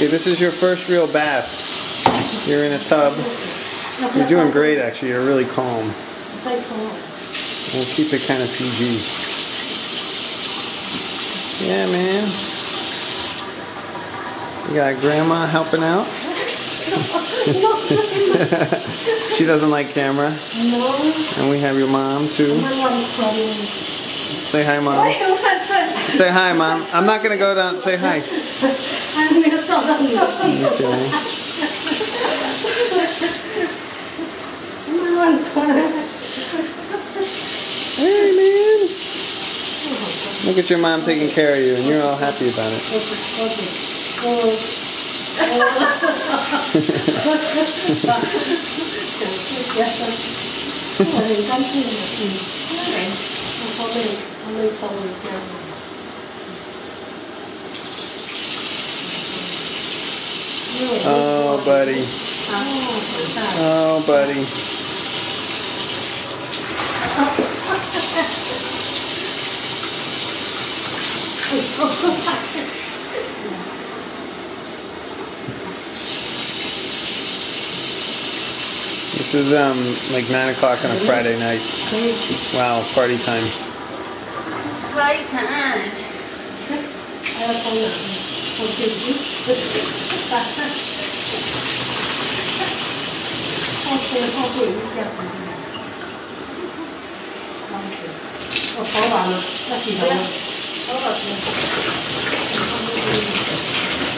If this is your first real bath, you're in a tub. You're doing great, actually. You're really calm. We'll keep it kind of PG. Yeah, man. You got grandma helping out. she doesn't like camera. No. And we have your mom too. Say hi, mom. Say hi, mom. I'm not gonna go down. Say hi. 还没有照到你。 Okay. 我乱穿。 Hey, man. Look at your mom taking care of you, and you're all happy about it. 我我 Oh, buddy. Oh, buddy. This is um like nine o'clock on a Friday night. Wow, party time. Party time.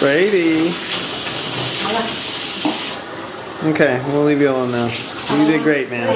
Brady. Okay, we'll leave you alone now. You did great, man.